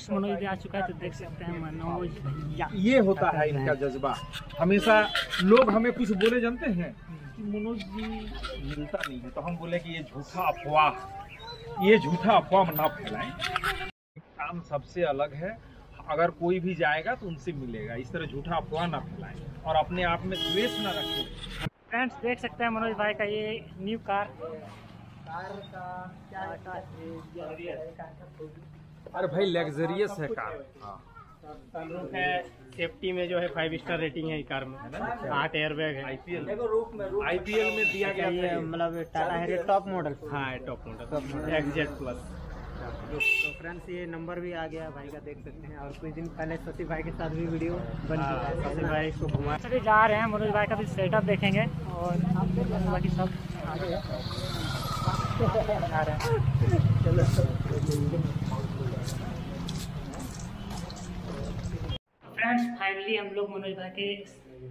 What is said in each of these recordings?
Friends Manoj भी आ चुका है तो देख सकते हैं मनोज भैया। ये होता है इनका जज्बा। हमेशा लोग हमें कुछ बोले जानते हैं? कि मनोज जी मिलता नहीं है तो हम बोले कि ये झूठा अफवाह ये झूठा अफवाह ना फैलाएँ। काम सबसे अलग है। अगर कोई भी जाएगा तो उनसे मिलेगा। इस तरह झूठा अफवाह ना फैलाएँ और अपने आप में द्वेष ना रखें। फ्रेंड्स देख सकते हैं मनोज भाई का ये न्यू कार अरे भाई लग्जरियस है कार सनरूफ है सेफ्टी में जो है फाइव स्टार रेटिंग है कार में आठ एयर बैग है आईपीएल आईपीएल में दिया गया ये। मतलब टाटा है टॉप मॉडल हाँ टॉप मॉडल एक्जेट प्लस तो फ्रेंड्स ये नंबर भी आ गया भाई का देख सकते हैं। और कुछ दिन पहले शशि भाई के साथ भी वीडियो बन चुका है। शशि भाई को घुमा। सभी जा रहे हैं मनोज भाई का भी सेटअप देखेंगे। और बाकी सब है। आ रहे हैं। फ्रेंड्स फाइनली हम लोग मनोज भाई के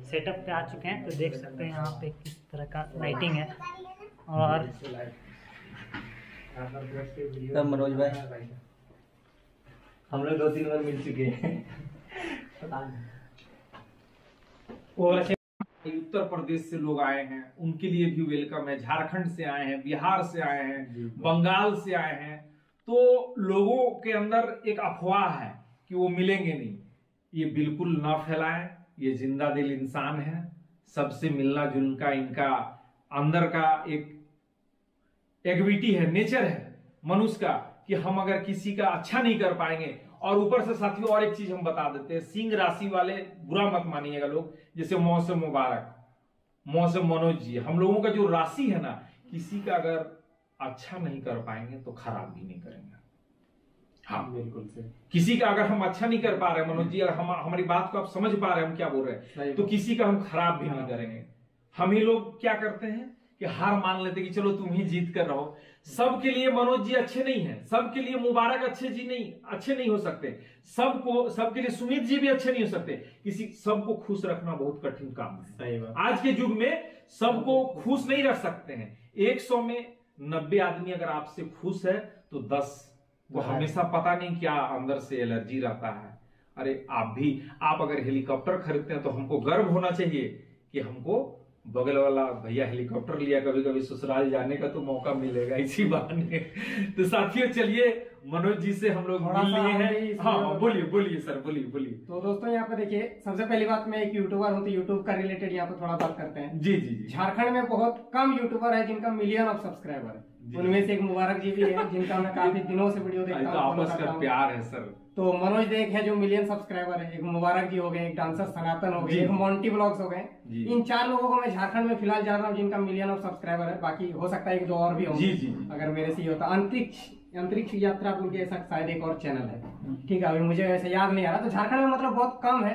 सेटअप पे आ चुके हैं तो देख सकते हैं यहाँ पे किस तरह का लाइटिंग है। और तब मनोज भाई। हम लोग दो तीन बार मिल चुके हैं। उत्तर प्रदेश से लोग आए हैं। उनके लिए भी वेलकम है। झारखंड से आए हैं बिहार से आए हैं बंगाल से आए हैं। तो लोगों के अंदर एक अफवाह है कि वो मिलेंगे नहीं। ये बिल्कुल ना फैलाएँ, ये ज़िंदा दिल इंसान है। सबसे मिलना जुलना इनका अंदर का एक एक्टिविटी है नेचर है, मनुष्य का, कि हम अगर किसी का अच्छा नहीं कर पाएँगे। और ऊपर से साथियों, और एक चीज़ हम बता देते हैं, सिंह राशि वाले बुरा मत मानिएगा लोग, जैसे मौसम मुबारक, मौसम मनोज जी, हम लोगों का जो राशि है ना, किसी का अगर अच्छा नहीं कर पाएँगे तो खराब भी नहीं करेंगे। हाँ। बिल्कुल किसी का अगर हम अच्छा नहीं कर पा रहे मनोज जी अगर हम हमारी बात को आप समझ पा रहे हैं हम क्या बोल रहे हैं तो किसी का हम खराब भी नहीं हाँ। करेंगे। हम ही लोग क्या करते हैं कि हार मान लेते कि चलो तुम ही जीत कर रहो। सबके लिए मनोज जी अच्छे नहीं है सबके लिए मुबारक अच्छे जी नहीं अच्छे नहीं हो सकते। सबको सबके लिए सुमित जी भी अच्छे नहीं हो सकते। किसी सबको खुश रखना बहुत कठिन काम है। सही बात। आज के युग में सबको खुश नहीं रख सकते हैं। 100 में 90 आदमी अगर आपसे खुश है तो 10 वो तो हमेशा पता नहीं क्या अंदर से एलर्जी रहता है। अरे आप भी आप अगर हेलीकॉप्टर खरीदते हैं तो हमको गर्व होना चाहिए कि हमको बगल वाला भैया हेलीकॉप्टर लिया कभी कभी ससुराल जाने का तो मौका मिलेगा इसी बहाने। तो साथियों चलिए मनोज जी से हम लोग मिल लिए हैं। हाँ बोलिए बोलिए सर बोलिए बोलिए। तो दोस्तों यहाँ पे देखिए सबसे पहली बात मैं एक यूट्यूबर हूँ तो यूट्यूब का रिलेटेड यहाँ पे थोड़ा बात करते हैं। जी जी जी। झारखंड में बहुत कम यूट्यूबर है जिनका मिलियन ऑफ़ सब्सक्राइबर है। उनमें से एक मुबारक जी भी है जिनका मैं काफ़ी दिनों से वीडियो देखता तो हूँ आपस का हूँ। प्यार है सर। तो मनोज देख है जो मिलियन सब्सक्राइबर है एक मुबारक जी हो गए एक डांसर सनातन हो गए एक मोंटी ब्लॉग्स हो गए। इन चार लोगों को मैं झारखंड में फ़िलहाल जान रहा हूँ जिनका मिलियन ऑफ़ सब्सक्राइबर है बाकी हो सकता है एक दो और भी होंगे जी, जी, जी। अगर मेरे से ये होता। अंतरिक्ष अंतरिक्ष यात्रा बोल के ऐसा शायद एक और चैनल है। ठीक है अभी मुझे वैसे याद नहीं आ रहा। तो झारखंड में मतलब बहुत कम है।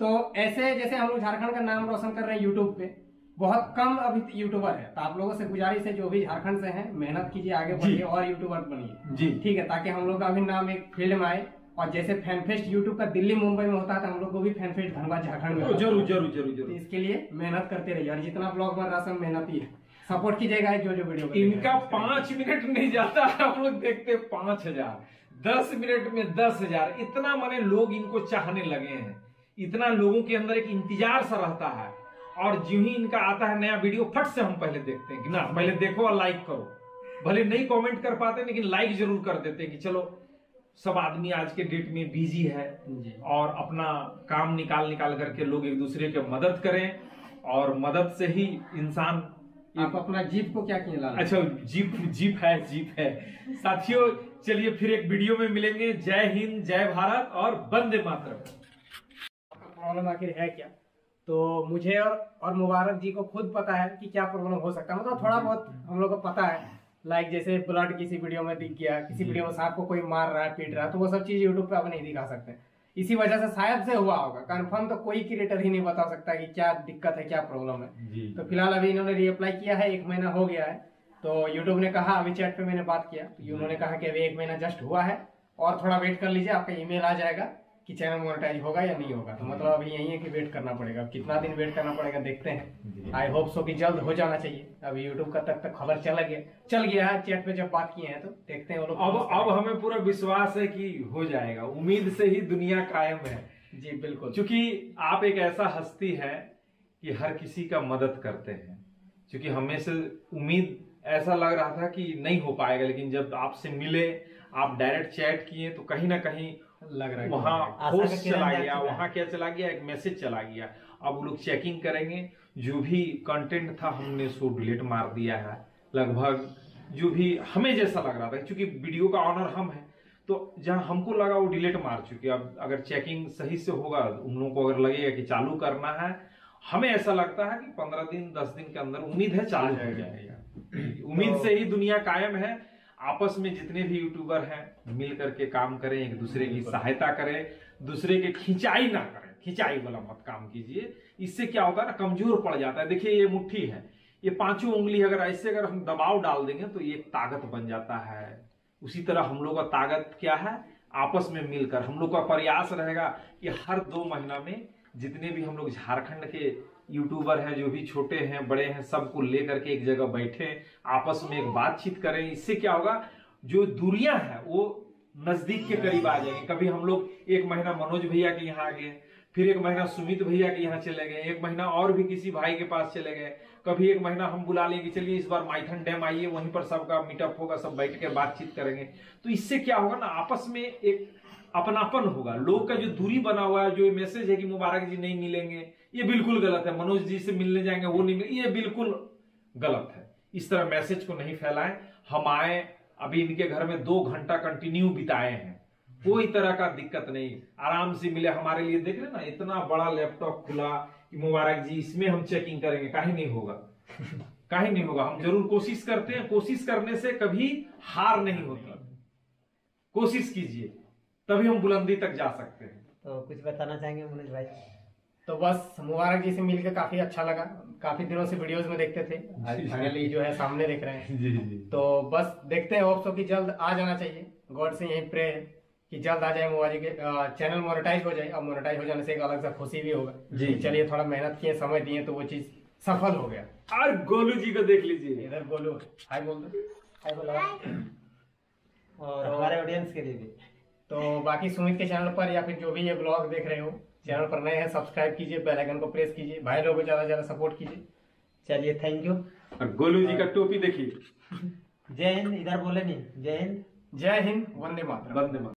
तो ऐसे जैसे हम लोग झारखंड का नाम रोशन कर रहे हैं यूट्यूब पे बहुत कम अभी यूट्यूबर है। तो आप लोगों से गुजारिश है जो भी झारखंड से हैं मेहनत कीजिए आगे बढ़िए और यूट्यूबर बनिए। जी। ठीक है ताकि हम लोग का भी नाम एक फ़ील्ड में आए। और जैसे फ़ैन फेस्ट यूट्यूब का दिल्ली मुंबई में होता है तो हम लोग को भी फ़ैन फेस्ट धनबाद झारखंड में ज़रूर ज़रूर ज़रूर तो ज़रूर इसके लिए मेहनत करते रहिए और जितना ब्लॉग बन रहा सब मेहनत ही। है सपोर्ट कीजिएगा जो जो वीडियो इनका पाँच मिनट नहीं जाता हम लोग देखते पाँच हज़ार। दस मिनट में दस हज़ार। इतना माने लोग इनको चाहने लगे हैं। इतना लोगों के अंदर एक इंतज़ार सा रहता है। और जो ही इनका आता है नया वीडियो फट से हम पहले देखते हैं। कि ना पहले देखो और लाइक करो। भले नहीं कमेंट कर पाते लेकिन लाइक ज़रूर कर देते हैं कि चलो सब आदमी आज के डेट में बिज़ी है और अपना काम निकाल निकाल करके लोग एक दूसरे के मदद करें और मदद से ही इंसान आप अपना जीप को क्या किए अच्छा जीप जीप है जीप है। साथियों चलिए फिर एक वीडियो में मिलेंगे। जय हिंद जय भारत और वंदे मातरम। प्रॉब्लम आखिर है क्या? तो मुझे और और मुबारक जी को खुद पता है कि क्या प्रॉब्लम हो सकता है। मतलब थोड़ा बहुत हम लोग को पता है। लाइक जैसे ब्लड किसी वीडियो में दिख गया किसी वीडियो में सांप को कोई मार रहा है पीट रहा है तो वो सब चीज़ यूट्यूब पे आप नहीं दिखा सकते। इसी वजह से शायद से हुआ होगा। कंफर्म तो कोई क्रिएटर ही नहीं बता सकता कि क्या दिक्कत है क्या प्रॉब्लम है। तो फ़िलहाल अभी इन्होंने रीअप्लाई किया है एक महीना हो गया है। तो यूट्यूब ने कहा अभी चैट पे मैंने बात किया। तो उन्होंने कहा कि अभी एक महीना जस्ट हुआ है। और थोड़ा वेट कर लीजिए आपका ईमेल आ जाएगा। कि चैनल मोनेटाइज होगा या नहीं होगा? तो मतलब अभी यही है कि वेट करना पड़ेगा। कितना दिन वेट करना पड़ेगा देखते हैं। आई होप सो कि जल्द हो जाना चाहिए। अभी यूट्यूब का तक तक खबर चल गया। चल गया है चैट पे जब बात किए हैं तो देखते हैं वो लोग अब अब हमें पूरा विश्वास है कि हो जाएगा। उम्मीद से ही दुनिया कायम है। जी बिल्कुल। क्योंकि आप एक ऐसा हस्ती है कि हर किसी का मदद करते हैं। क्योंकि हमें से उम्मीद ऐसा लग रहा था कि नहीं हो पाएगा लेकिन जब आपसे मिले आप डायरेक्ट चैट किए तो कहीं ना कहीं लग रहा है वहाँ पोस्ट चला गया वहाँ क्या चला गया? एक मैसेज चला गया। अब लोग चेकिंग करेंगे। जो भी कंटेंट था हमने सो डिलीट मार दिया है। लगभग जो भी हमें जैसा लग रहा था क्योंकि वीडियो का ऑनर हम है। तो जहाँ हमको लगा वो डिलीट मार चुके अब अगर चेकिंग सही से होगा उन लोगों को अगर लगेगा कि चालू करना है हमें ऐसा लगता है कि पंद्रह दिन दस दिन के अंदर उम्मीद है चालू हो जाएगा। उम्मीद से ही दुनिया कायम है। आपस में जितने भी यूट्यूबर हैं मिल करके काम करें, एक दूसरे की सहायता करें, दूसरे के खिंचाई ना करें। खिंचाई वाला मत काम कीजिए। इससे क्या होता है ना, कमज़ोर पड़ जाता है। देखिए, ये मुट्ठी है। ये पाँचों उंगली अगर ऐसे अगर हम दबाव डाल देंगे तो ये ताकत बन जाता है। उसी तरह हम लोग का ताकत क्या है? आपस में मिलकर। हम लोग का प्रयास रहेगा कि हर दो महीना में जितने भी हम लोग झारखंड के यूट्यूबर हैं, जो भी छोटे हैं, बड़े हैं, सबको लेकर के एक जगह बैठे, आपस में एक बातचीत करें। इससे क्या होगा? जो दूरियाँ हैं, वो नज़दीक के करीब आ जाएँगे। कभी हम लोग एक महीना मनोज भैया के यहाँ आ गए, फिर एक महीना सुमित भैया के यहाँ चले गए, एक महीना और भी किसी भाई के पास चले गए। कभी एक महीना हम बुला लेंगे चलिए इस बार माइथन डैम आइए, वहीं पर सबका मीटअप होगा, सब बैठ के बातचीत करेंगे। तो इससे क्या होगा ना, आपस में एक अपनापन होगा। लोग का जो दूरी बना हुआ है, जो मैसेज है कि मुबारक जी नहीं मिलेंगे, ये बिल्कुल गलत है। मनोज जी से मिलने जाएँगे, वो नहीं मिले, ये बिल्कुल गलत है। इस तरह मैसेज को नहीं फैलाएँ। हम आए, अभी इनके घर में दो घंटा कंटिन्यू बिताए हैं। कोई तरह का दिक्कत नहीं। आराम से मिले हमारे लिए। देख रहे ना, इतना बड़ा लैपटॉप खुला कि मुबारक जी, इसमें हम चेकिंग करेंगे। काहे नहीं होगा। काहे नहीं होगा। हम ज़रूर कोशिश करते हैं। कोशिश करने से कभी हार नहीं होती। कोशिश कीजिए। तभी हम बुलंदी तक जा सकते हैं। तो कुछ बताना चाहेंगे मनोज भाई? तो बस मुबारक जी से मिलकर काफ़ी अच्छा लगा। काफ़ी दिनों से वीडियोस में देखते थे। फाइनली जो। है सामने देख रहे हैं। जी जी। तो बस देखते हैं होप सो कि जल्द आ जाना चाहिए। गॉड से यही प्रे है कि जल्द आ जाए मोबाइल के चैनल मोनेटाइज हो जाए। अब मोनेटाइज हो जाने से एक अलग सा खुशी भी होगा। जी। चलिए थोड़ा मेहनत किए समय दिए तो वो चीज़ सफल हो गया। और गोलू जी को देख लीजिए। इधर बोलो हाय बोल दो हाय बोलो और हमारे ऑडियंस के लिए भी। तो बाकी सुमित के चैनल पर या फिर जो भी ये ब्लॉग देख रहे हो चैनल पर नए हैं सब्सक्राइब कीजिए बेल आइकन को प्रेस कीजिए। भाई लोगों को ज़्यादा से ज़्यादा सपोर्ट कीजिए। चलिए थैंक यू और गोलू जी का टोपी देखिए। जय हिंद इधर बोले नहीं जय हिंद। जय हिंद वंदे मातरम। बंदे